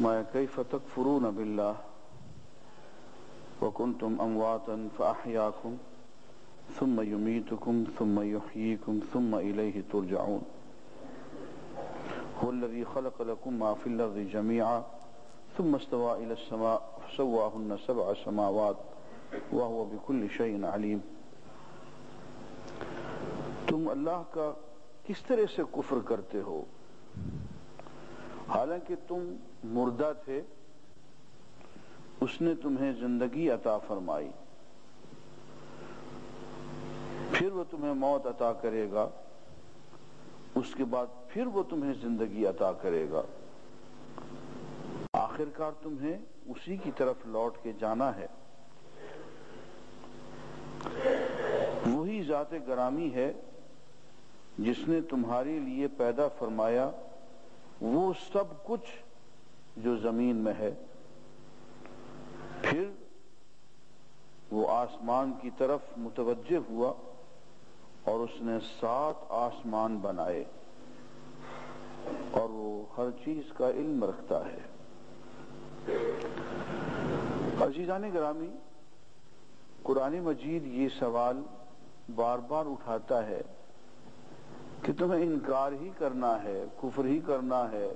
ما كيف تكفرون بالله وكنتم أمواتا فأحياكم ثم يميتكم ثم يحييكم ثم إليه ترجعون هو الذي خلق لكم ما في الأرض جميعا ثم استوى إلى السماء فسواهن سبع سماوات وهو بكل شيء عليم تم اللہ کا کس طرح سے کفر کرتے ہو؟ حالانکہ تم مردہ تھے، اس نے تمہیں زندگی عطا فرمائی۔ پھر وہ تمہیں موت عطا کرے گا، اس کے بعد پھر وہ تمہیں زندگی عطا کرے گا۔ آخر کار تمہیں اسی کی طرف لوٹ کے جانا ہے۔ وہی ذات گرامی ہے جس نے تمہارے لیے پیدا فرمایا، وہ سب کچھ جو زمین میں ہے، پھر وہ آسمان کی طرف متوجہ ہوا اور اس نے سات آسمان بنائے اور وہ ہر چیز کا علم رکھتا ہے۔ عزیزان گرامی، قرآن مجید یہ سوال بار بار اٹھاتا ہے کہ تمہیں انکار ہی کرنا ہے، کفر ہی کرنا ہے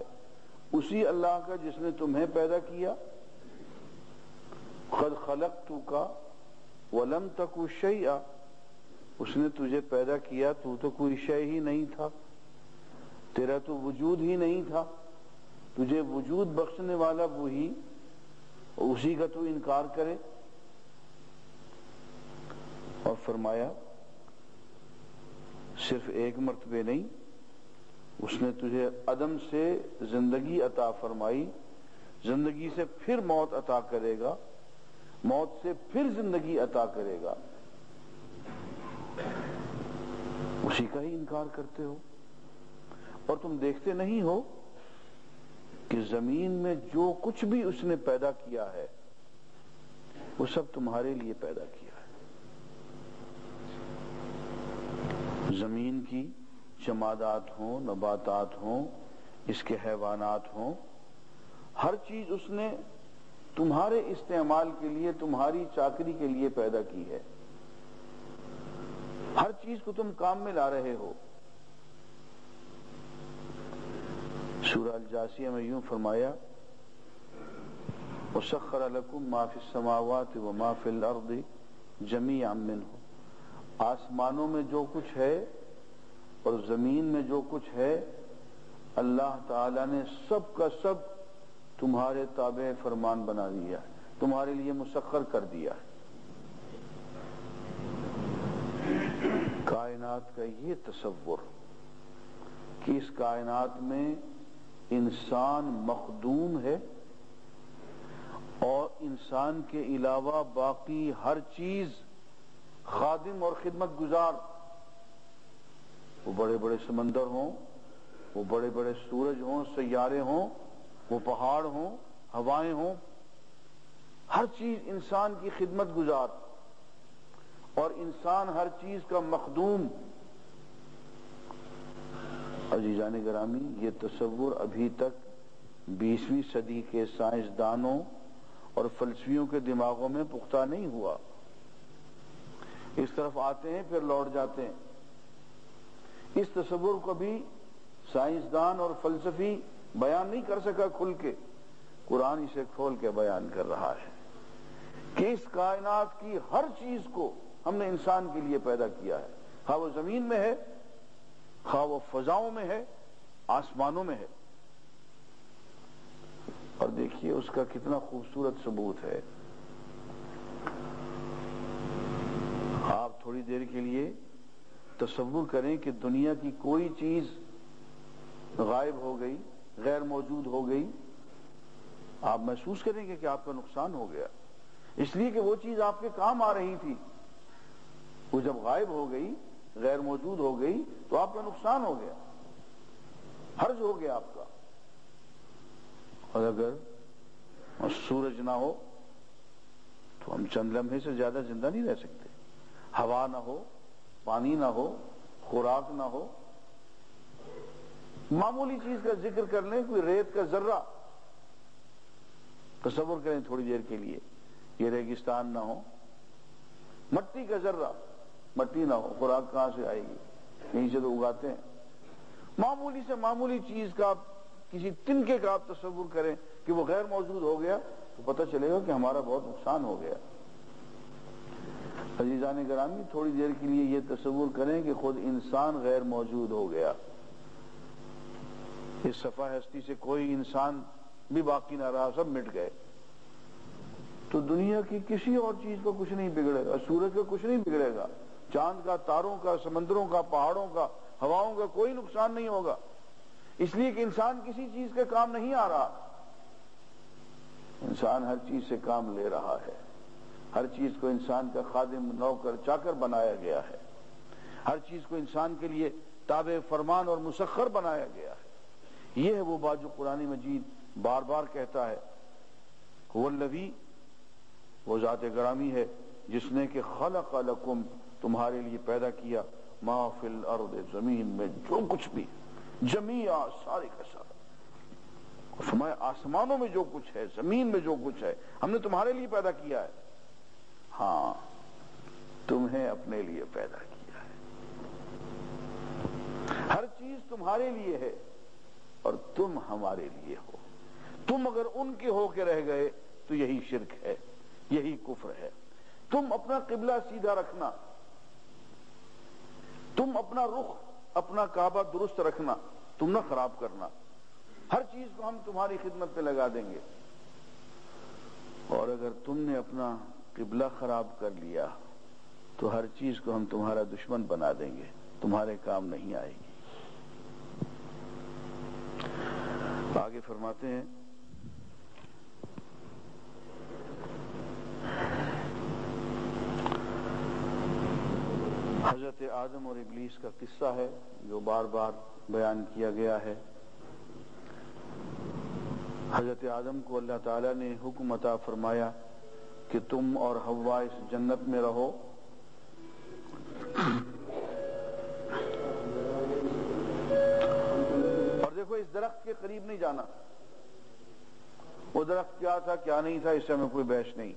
اسی اللہ کا جس نے تمہیں پیدا کیا خد خلق تو کا ولم تک شیئا، اس نے تجھے پیدا کیا، تو تو کوئی شے ہی نہیں تھا، تیرا تو وجود ہی نہیں تھا، تجھے وجود بخشنے والا وہی اسی کا تو انکار کرے۔ اور فرمایا، صرف ایک مرتبہ نہیں اس نے تجھے عدم سے زندگی عطا فرمائی، زندگی سے پھر موت عطا کرے گا، موت سے پھر زندگی عطا کرے گا۔ اسی کا ہی انکار کرتے ہو۔ اور تم دیکھتے نہیں ہو کہ زمین میں جو کچھ بھی اس نے پیدا کیا ہے، وہ سب تمہارے لیے پیدا کیا ہے۔ زمین کی جمادات ہوں، نباتات ہوں، اس کے حیوانات ہوں، ہر چیز اس نے تمہارے استعمال کے لیے، تمہاری چاکری کے لیے پیدا کی ہے۔ ہر چیز کو تم کام میں لا رہے ہو۔ سورہ الجاسیہ میں یوں فرمایا، وَسَخَّرَ لَكُمْ مَا فِي السَّمَاوَاتِ وَمَا فِي الْأَرْضِ جَمِيعًا مِّنْهُ۔ آسمانوں میں جو کچھ ہے اور زمین میں جو کچھ ہے، اللہ تعالی نے سب کا سب تمہارے تابع فرمان بنا دیا ہے، تمہارے لیے مسخر کر دیا ہے۔ کائنات کا یہ تصور کہ اس کائنات میں انسان مخدوم ہے اور انسان کے علاوہ باقی ہر چیز خادم اور خدمت گزار۔ وہ بڑے بڑے سمندر ہوں، وہ بڑے بڑے سورج ہوں، سیارے ہوں، وہ پہاڑ ہوں، ہوائیں ہوں، ہر چیز انسان کی خدمت گزار۔ اور انسان ہر چیز کا مخدوم۔ عزیزان گرامی، یہ تصور ابھی تک بیسویں صدی کے سائنسدانوں اور فلسفیوں کے دماغوں میں پختہ نہیں ہوا۔ اس طرف آتے ہیں، پھر لوٹ جاتے ہیں۔ اس تصور کو بھی سائنسدان اور فلسفی بیان نہیں کر سکا کھل کے۔ قرآن اسے کھول کے بیان کر رہا ہے کہ اس کائنات کی ہر چیز کو ہم نے انسان کے لیے پیدا کیا ہے۔ خواہ وہ زمین میں ہے، خواہ وہ فضاؤں میں ہے، آسمانوں میں ہے۔ اور دیکھیے اس کا کتنا خوبصورت ثبوت ہے۔ آپ تھوڑی دیر کے لیے تصور کریں کہ دنیا کی کوئی چیز غائب ہو گئی، غیر موجود ہو گئی۔ آپ محسوس کریں گے کہ آپ کا نقصان ہو گیا۔ اس لیے کہ وہ چیز آپ کے کام آ رہی تھی۔ وہ جب غائب ہو گئی، غیر موجود ہو گئی، تو آپ کا نقصان ہو گیا۔ حرج ہو گیا آپ کا۔ اور اگر سورج نہ ہو، تو ہم چند لمحے سے زیادہ زندہ نہیں رہ سکتے۔ ہوا نہ ہو پانی نہ ہو، خوراک نہ ہو۔ معمولی چیز کا ذکر کر لیں، کوئی ریت کا ذرہ۔ تصور کریں تھوڑی دیر کے لیے، یہ ریگستان نہ ہو۔ مٹی کا ذرہ، مٹی نہ ہو، خوراک کہاں سے آئے گی؟ یہیں سے تو اگاتے ہیں۔ معمولی سے معمولی چیز کا آپ کسی تنکے کا آپ تصور کریں کہ وہ غیر موجود ہو گیا، تو پتہ چلے گا کہ ہمارا بہت نقصان ہو گیا۔ عزیزان گرامی تھوڑی دیر کے لیے یہ تصور کریں کہ خود انسان غیر موجود ہو گیا۔ اس صفحہ ہستی سے کوئی انسان بھی باقی نہ رہا سب مٹ گئے۔ تو دنیا کی کسی اور چیز کا کچھ نہیں بگڑے گا، سورج کا کچھ نہیں بگڑے گا۔ چاند کا، تاروں کا، سمندروں کا، پہاڑوں کا، ہواؤں کا کوئی نقصان نہیں ہوگا۔ اس لیے کہ انسان کسی چیز کے کام نہیں آ رہا۔ انسان ہر چیز سے کام لے رہا ہے۔ ہر چیز کو انسان کا خادم نوکر چاکر بنایا گیا ہے۔ ہر چیز کو انسان کے لیے تابع فرمان اور مسخر بنایا گیا ہے۔ یہ ہے وہ بات جو قرآن مجید بار بار کہتا ہے۔ والذی وہ ذات گرامی ہے، جس نے کہ خلق لکم، تمہارے لیے پیدا کیا۔ ما فی الارض زمین میں جو کچھ بھی جمیع سارے کا سارا۔ فرمایا، آسمانوں میں جو کچھ ہے، زمین میں جو کچھ ہے، ہم نے تمہارے لیے پیدا کیا ہے۔ ہاں تمہیں اپنے لیے پیدا کیا ہے۔ ہر چیز تمہارے لیے ہے اور تم ہمارے لیے ہو۔ تم اگر ان کے ہو کے رہ گئے تو یہی شرک ہے، یہی کفر ہے۔ تم اپنا قبلہ سیدھا رکھنا، تم اپنا رخ، اپنا کعبہ درست رکھنا، تم نہ خراب کرنا۔ ہر چیز کو ہم تمہاری خدمت پہ لگا دیں گے۔ اور اگر تم نے اپنا قبلہ خراب کر لیا تو ہر چیز کو ہم تمہارا دشمن بنا دیں گے، تمہارے کام نہیں آئے گی۔ آگے فرماتے ہیں، حضرت آدم اور ابلیس کا قصہ ہے جو بار بار بیان کیا گیا ہے۔ حضرت آدم کو اللہ تعالیٰ نے حکم عطا فرمایا کہ تم اور ہوا اس جنت میں رہو۔ اور دیکھو، اس درخت کے قریب نہیں جانا۔ وہ درخت کیا تھا، کیا نہیں تھا، اس سے ہمیں کوئی بحث نہیں۔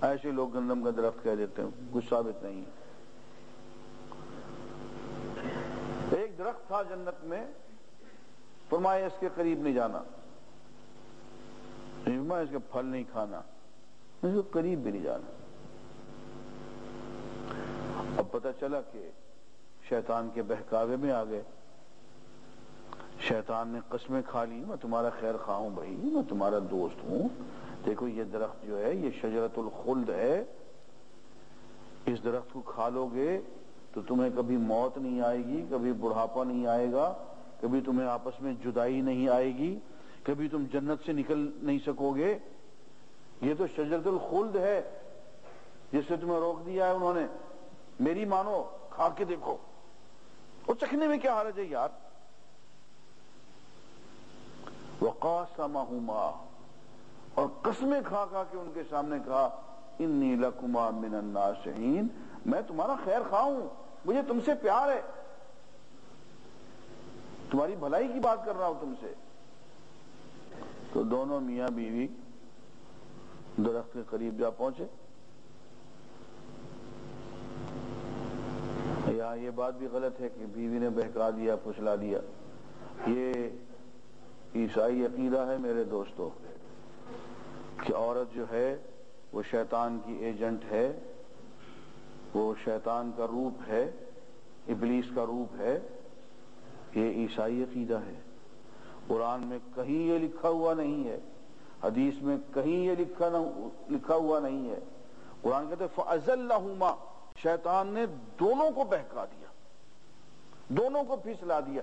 ایسے لوگ گندم کا درخت کہہ دیتے ہیں، کچھ ثابت نہیں ایک درخت تھا جنت میں، فرمایا اس کے قریب نہیں جانا۔ یعنی اس کے پھل نہیں کھانا۔ اس کے قریب بھی نہیں جانا۔ اب پتہ چلا کہ شیطان کے بہکاوے میں آ گئے۔ شیطان نے قسمیں کھا لی میں تمہارا خیر خواہ ہوں بھائی، میں تمہارا دوست ہوں۔ دیکھو، یہ درخت جو ہے، یہ شجرت الخلد ہے۔ اس درخت کو کھا لو گے تو تمہیں کبھی موت نہیں آئے گی، کبھی بڑھاپا نہیں آئے گا، کبھی تمہیں آپس میں جدائی نہیں آئے گی، کبھی تم جنت سے نکل نہیں سکو گے۔ یہ تو شجرت الخلد ہے، جس سے تمہیں روک دیا ہے انہوں نے۔ میری مانو، کھا کے دیکھو۔ اور چکھنے میں کیا حالت ہے یار؟ وقاسمہما۔ اور قسمیں کھا کھا کے ان کے سامنے کہا، انی لکما من الناسحین میں تمہارا خیر خواہ ہوں مجھے تم سے پیار ہے۔ تمہاری بھلائی کی بات کر رہا ہوں تم سے۔ تو دونوں میاں بیوی درخت کے قریب جا پہنچے۔ یا یہ بات بھی غلط ہے کہ بیوی نے بہکا دیا، پھسلا دیا۔ یہ عیسائی عقیدہ ہے میرے دوستو، کہ عورت جو ہے وہ شیطان کی ایجنٹ ہے، وہ شیطان کا روپ ہے، ابلیس کا روپ ہے۔ یہ عیسائی عقیدہ ہے۔ قرآن میں کہیں یہ لکھا ہوا نہیں ہے حدیث میں کہیں یہ لکھا لکھا ہوا نہیں ہے۔ قرآن کہتے فَأَزَلَّهُمَا شیطان نے دونوں کو بہکا دیا۔ دونوں کو پھسلا دیا۔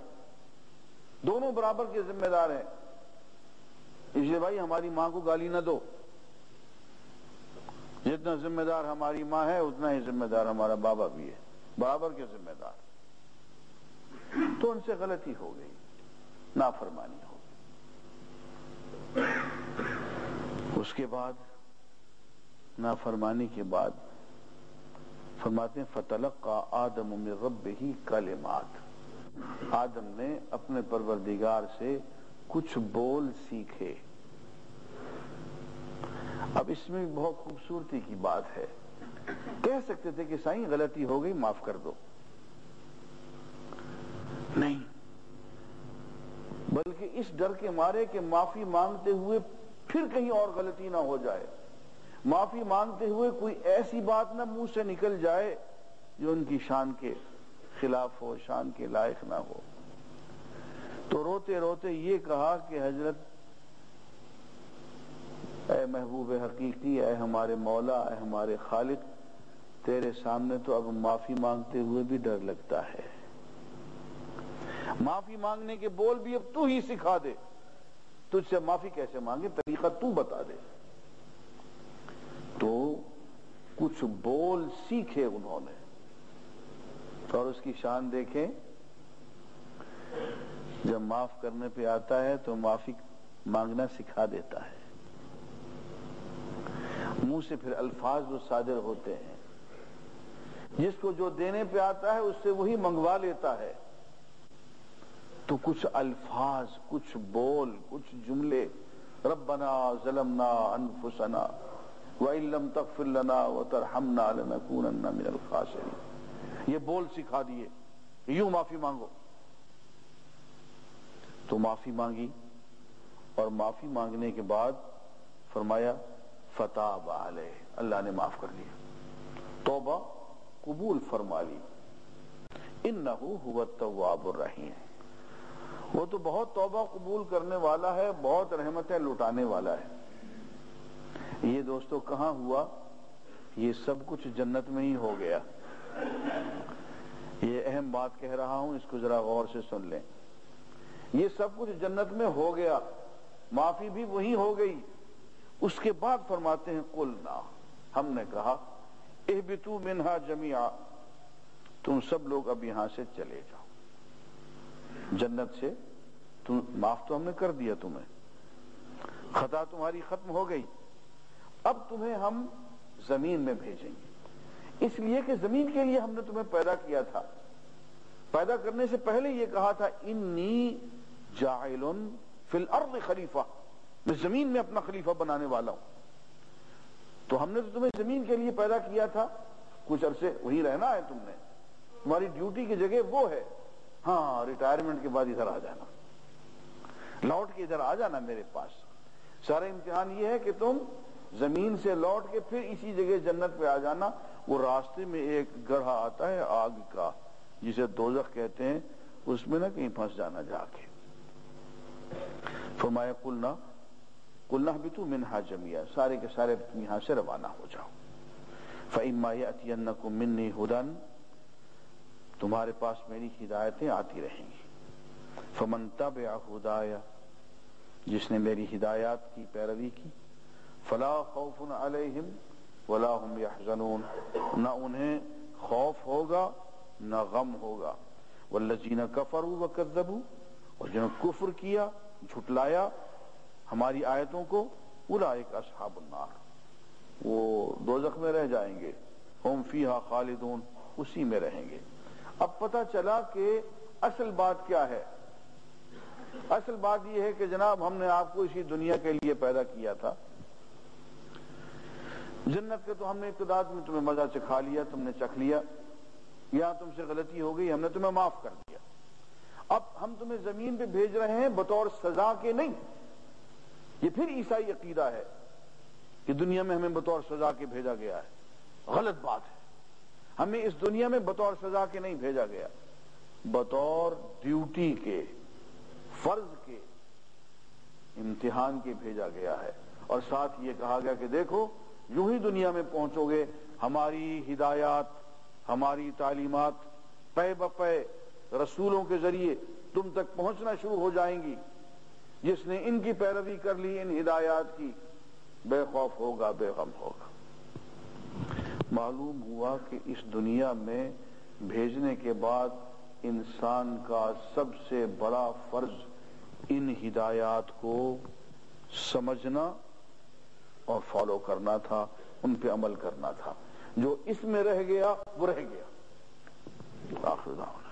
دونوں برابر کے ذمہ دار ہیں۔ اس لیے بھائی، ہماری ماں کو گالی نہ دو۔ جتنا ذمہ دار ہماری ماں ہے، اتنا ہی ذمہ دار ہمارا بابا بھی ہے۔ برابر کے ذمہ دار۔ تو ان سے غلطی ہو گئی، نافرمانی ہو گئی۔ اس کے بعد، نافرمانی کے بعد، فرماتے ہیں فتلقا آدم من رب ہی کلمات آدم نے اپنے پروردگار سے کچھ بول سیکھے۔ اب اس میں بہت خوبصورتی کی بات ہے۔ کہہ سکتے تھے کہ سائیں، غلطی ہو گئی، معاف کر دو۔ نہیں۔ بلکہ اس ڈر کے مارے کہ معافی مانگتے ہوئے پھر کہیں اور غلطی نہ ہو جائے۔ معافی مانگتے ہوئے کوئی ایسی بات نہ منہ سے نکل جائے جو ان کی شان کے خلاف ہو، شان کے لائق نہ ہو۔ تو روتے روتے یہ کہا کہ حضرت، اے محبوب حقیقی، اے ہمارے مولا، اے ہمارے خالق، تیرے سامنے تو اب معافی مانگتے ہوئے بھی ڈر لگتا ہے۔ معافی مانگنے کے بول بھی اب تو ہی سکھا دے۔ تجھ سے معافی کیسے مانگے؟ طریقہ تو بتا دے۔ تو کچھ بول سیکھے انہوں نے۔ اور اس کی شان دیکھیں۔ جب معاف کرنے پہ آتا ہے تو معافی مانگنا سکھا دیتا ہے۔ منہ سے پھر الفاظ جو صادر ہوتے ہیں، جس کو جو دینے پہ آتا ہے اس سے وہی منگوا لیتا ہے۔ تو کچھ الفاظ، کچھ بول، کچھ جملے، ربنا ظلمنا انفسنا وَإِن لَمْ تَغْفِرْ لَنَا وَتَرْحَمْنَا لَنَكُونَنَّ مِنَ الْخَاسِرِينَ یہ بول سکھا دیے، یوں معافی مانگو۔ تو معافی مانگی اور معافی مانگنے کے بعد فرمایا فتح علیہ، اللہ نے معاف کر لیا توبہ قبول فرما لی۔ انہو ہوا التواب الرحیم۔ وہ تو بہت توبہ قبول کرنے والا ہے، بہت رحمتیں لٹانے والا ہے۔ یہ دوستو، کہاں ہوا؟ یہ سب کچھ جنت میں ہی ہو گیا۔ یہ اہم بات کہہ رہا ہوں، اس کو ذرا غور سے سن لیں۔ یہ سب کچھ جنت میں ہو گیا۔ معافی بھی وہی ہو گئی۔ اس کے بعد فرماتے ہیں قلنا ہم نے کہا اہبتو منہا جميعا تم سب لوگ اب یہاں سے چلے جاؤ۔ جنت سے، تم معاف تو ہم نے کر دیا تمہیں۔ خطا تمہاری ختم ہو گئی۔ اب تمہیں ہم زمین میں بھیجیں گے۔ اس لیے کہ زمین کے لیے ہم نے تمہیں پیدا کیا تھا۔ پیدا کرنے سے پہلے یہ کہا تھا انی جاعل فی الارض خلیفہ۔ میں زمین میں اپنا خلیفہ بنانے والا ہوں۔ تو ہم نے تو تمہیں زمین کے لیے پیدا کیا تھا۔ کچھ عرصے وہی رہنا ہے تم نے۔ تمہاری ڈیوٹی کی جگہ وہ ہے۔ ہاں ریٹائرمنٹ کے بعد ادھر آ جانا۔ لوٹ کے ادھر آ جانا میرے پاس۔ سارا امتحان یہ ہے کہ تم زمین سے لوٹ کے پھر اسی جگہ جنت پہ آ جانا۔ وہ راستے میں ایک گڑھا آتا ہے آگ کا، جسے دوزخ کہتے ہیں۔ اس میں نہ کہیں پھنس جانا جا کے۔ فرمایا، قلنا قلنا بتو منہا جمعیہ سارے کے سارے یہاں سے روانہ ہو جاؤ۔ فَإِمَّا يَأْتِيَنَّكُم مِّنِّي هُدًا۔ تمہارے پاس میری ہدایتیں آتی رہیں گی۔ فَمَن تَبِعَ هُدَايَ جس نے میری ہدایات کی پیروی کی، فَلَا خَوْفٌ عَلَيْهِمْ وَلَا هُمْ يَحْزَنُونَ نہ انہیں خوف ہوگا، نہ غم ہوگا۔ وَالَّذِينَ كَفَرُوا وَكَذَّبُوا اور جنہوں کفر کیا، جھٹلایا ہماری آیتوں کو اولئک اصحاب النار۔ وہ دوزخ میں رہ جائیں گے، ہم فیہا خالدون، اسی میں رہیں گے۔ اب پتہ چلا کہ اصل بات کیا ہے۔ اصل بات یہ ہے کہ جناب ہم نے آپ کو اسی دنیا کے لیے پیدا کیا تھا۔ جنت کے تو ہم نے ابتداد میں تمہیں مزہ چکھا لیا، تم نے چکھ لیا۔ یا تم سے غلطی ہو گئی، ہم نے تمہیں معاف کر دیا۔ اب ہم تمہیں زمین پہ بھیج رہے ہیں بطور سزا کے نہیں۔ یہ پھر عیسائی عقیدہ ہے کہ دنیا میں ہمیں بطور سزا کے بھیجا گیا ہے۔ غلط بات ہے۔ ہمیں اس دنیا میں بطور سزا کے نہیں بھیجا گیا، بطور ڈیوٹی کے، فرض کے امتحان کے بھیجا گیا ہے۔ اور ساتھ یہ کہا گیا کہ دیکھو، یوں ہی دنیا میں پہنچو گے، ہماری ہدایات، ہماری تعلیمات پے بپے رسولوں کے ذریعے تم تک پہنچنا شروع ہو جائیں گی۔ جس نے ان کی پیروی کر لی، ان ہدایات کی، بے خوف ہوگا، بے غم ہوگا۔ معلوم ہوا کہ اس دنیا میں بھیجنے کے بعد انسان کا سب سے بڑا فرض ان ہدایات کو سمجھنا اور فالو کرنا تھا، ان پہ عمل کرنا تھا۔ جو اس میں رہ گیا، وہ رہ گیا۔ آخر دعوان